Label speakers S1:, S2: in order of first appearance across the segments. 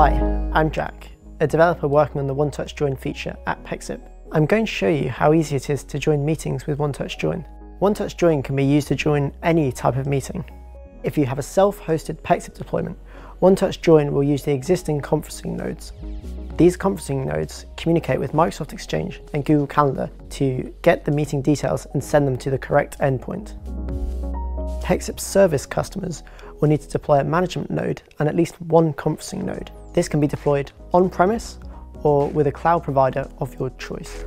S1: Hi, I'm Jack, a developer working on the One Touch Join feature at Pexip. I'm going to show you how easy it is to join meetings with One Touch Join. One Touch Join can be used to join any type of meeting. If you have a self-hosted Pexip deployment, One Touch Join will use the existing conferencing nodes. These conferencing nodes communicate with Microsoft Exchange and Google Calendar to get the meeting details and send them to the correct endpoint. Pexip service customers will need to deploy a management node and at least one conferencing node. This can be deployed on-premise or with a cloud provider of your choice.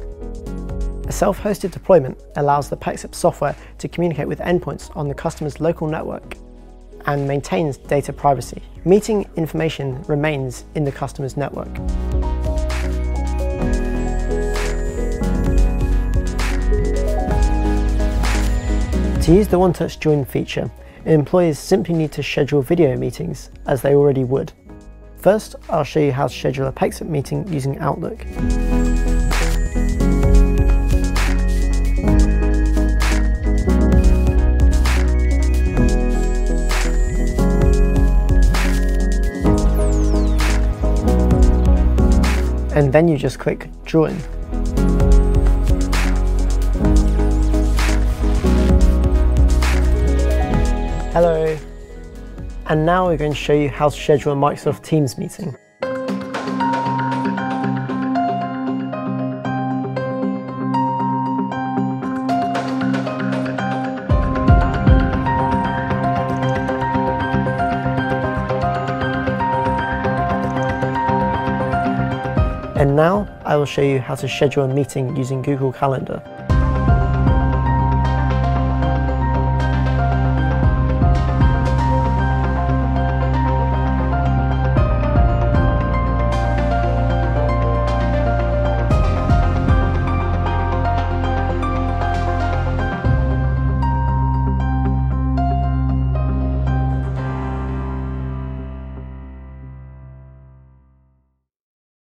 S1: A self-hosted deployment allows the Pexip software to communicate with endpoints on the customer's local network and maintains data privacy. Meeting information remains in the customer's network. To use the One Touch Join feature, employees simply need to schedule video meetings as they already would. First, I'll show you how to schedule a Pexip meeting using Outlook. And then you just click Join. Hello. And now we're going to show you how to schedule a Microsoft Teams meeting. And now I will show you how to schedule a meeting using Google Calendar.